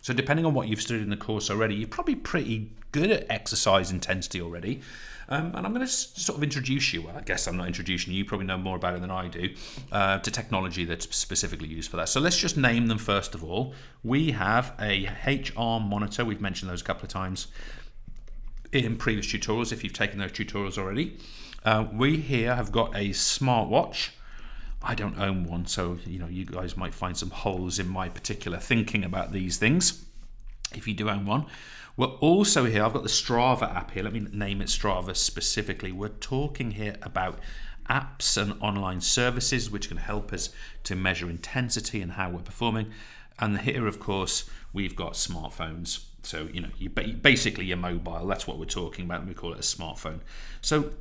So depending on what you've studied in the course already, you're probably pretty good at exercise intensity already. Um, and I'm going to sort of introduce you. Well, I guess I'm not introducing you. You probably know more about it than I do. Uh, to technology that's specifically used for that. So let's just name them first of all. We have a HR monitor. We've mentioned those a couple of times in previous tutorials. If you've taken those tutorials already, uh, we here have got a smartwatch. I don't own one, so you know you guys might find some holes in my particular thinking about these things. If you do own one, we're also here, I've got the Strava app here. Let me name it Strava specifically. We're talking here about apps and online services which can help us to measure intensity and how we're performing. And here, of course, we've got smartphones. So, you know, you basically your mobile, that's what we're talking about. We call it a smartphone. So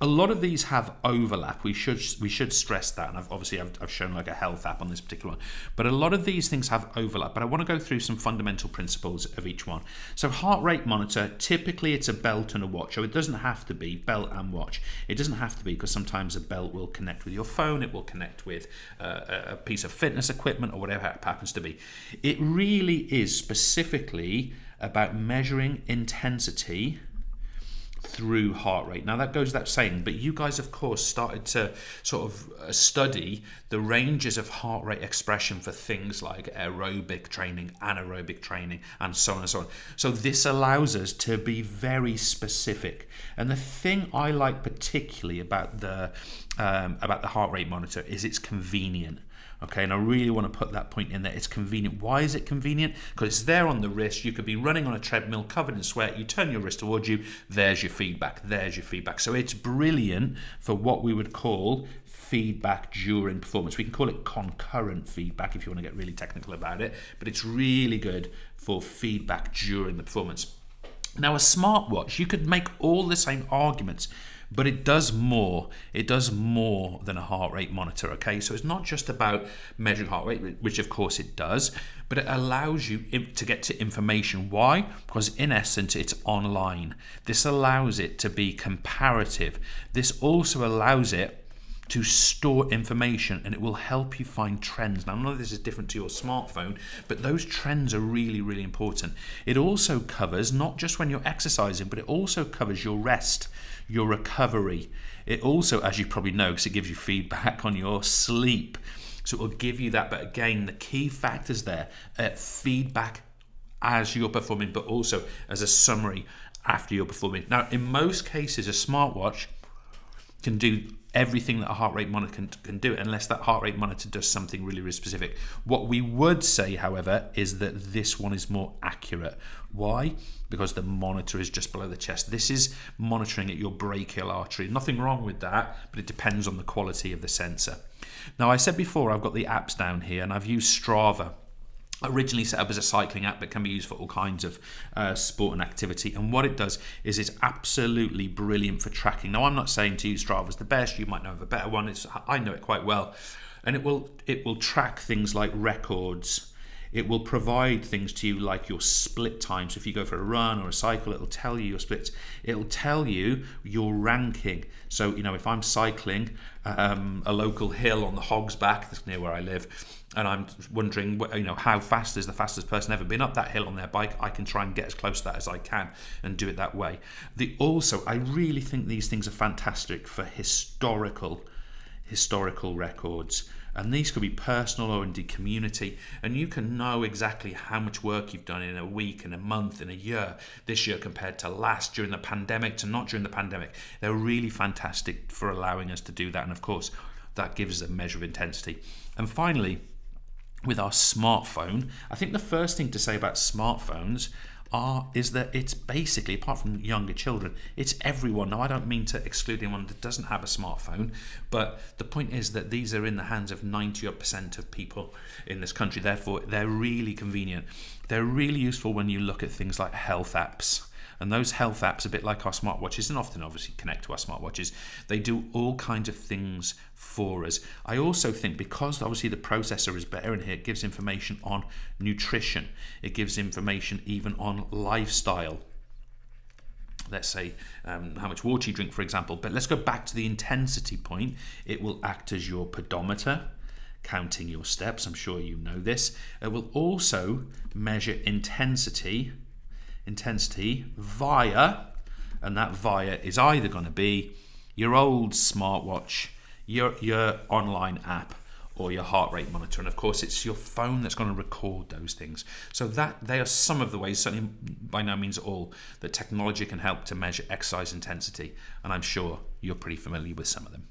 a lot of these have overlap. We should we should stress that, and I've, obviously I've, I've, shown like a health app on this particular one. But a lot of these things have overlap. But I want to go through some fundamental principles of each one. So heart rate monitor, typically it's a belt and a watch. So it doesn't have to be belt and watch. It doesn't have to be because sometimes a belt will connect with your phone. It will connect with uh, a piece of fitness equipment or whatever it happens to be. It really is specifically about measuring intensity through heart rate. Now that goes without saying, but you guys, of course, started to sort of uh, study the ranges of heart rate expression for things like aerobic training, anaerobic training, and so on and so on. So this allows us to be very specific. And the thing I like particularly about the um, about the heart rate monitor is it's convenient. Okay, and I really want to put that point in there. It's convenient. Why is it convenient? Because it's there on the wrist. You could be running on a treadmill covered in sweat. You turn your wrist towards you. There's your feedback. There's your feedback. So it's brilliant for what we would call feedback during performance. We can call it concurrent feedback if you want to get really technical about it, but it's really good for feedback during the performance. Now, a smartwatch, you could make all the same arguments but it does more. It does more than a heart rate monitor, okay? So it's not just about measuring heart rate, which of course it does, but it allows you to get to information. Why? Because in essence, it's online. This allows it to be comparative. This also allows it to store information and it will help you find trends. Now, none of this is different to your smartphone, but those trends are really, really important. It also covers not just when you're exercising, but it also covers your rest your recovery. It also, as you probably know, because it gives you feedback on your sleep. So it will give you that. But again, the key factors there feedback as you're performing, but also as a summary after you're performing. Now, in most cases, a smartwatch can do everything that a heart rate monitor can, can do unless that heart rate monitor does something really really specific. What we would say however is that this one is more accurate. Why? Because the monitor is just below the chest. This is monitoring at your brachial artery. Nothing wrong with that but it depends on the quality of the sensor. Now i said before i've got the apps down here and i've used strava originally set up as a cycling app but can be used for all kinds of uh, sport and activity. And what it does is it's absolutely brilliant for tracking. Now i'm not saying to strava is the best you might know of a better one it's i know it quite well. And it will it will track things like records it will provide things to you like your split time. So if you go for a run or a cycle, it'll tell you your splits. It'll tell you your ranking. So, you know, if I'm cycling um, a local hill on the Hog's Back, that's near where I live, and I'm wondering, you know, how fast is the fastest person ever been up that hill on their bike? I can try and get as close to that as I can and do it that way. The also, I really think these things are fantastic for historical historical records. And these could be personal or indeed community. And you can know exactly how much work you've done in a week in a month in a year this year compared to last during the pandemic to not during the pandemic. They're really fantastic for allowing us to do that. And of course that gives us a measure of intensity. And finally with our smartphone i think the first thing to say about smartphones are is that it's basically apart from younger children it's everyone. Now i don't mean to exclude anyone that doesn't have a smartphone but the point is that these are in the hands of 90% of people in this country. Therefore they're really convenient. They're really useful when you look at things like health apps and those health apps, a bit like our smartwatches, and often obviously connect to our smartwatches, they do all kinds of things for us. I also think because obviously the processor is better in here, it gives information on nutrition, it gives information even on lifestyle let's say um, how much water you drink, for example. But let's go back to the intensity point. It will act as your pedometer, counting your steps. I'm sure you know this. It will also measure intensity, intensity via, and that via is either going to be your old smartwatch, your your online app, or your heart rate monitor. And of course, it's your phone that's going to record those things. So that they are some of the ways, certainly by no means all, that technology can help to measure exercise intensity. And I'm sure you're pretty familiar with some of them.